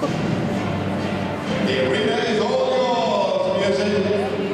The arena is all yours, music.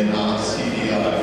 in uh, CDI.